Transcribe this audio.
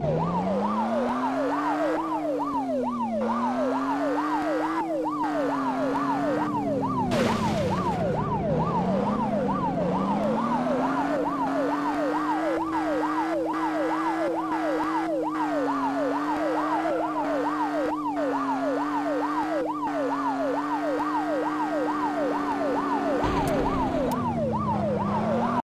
Oh.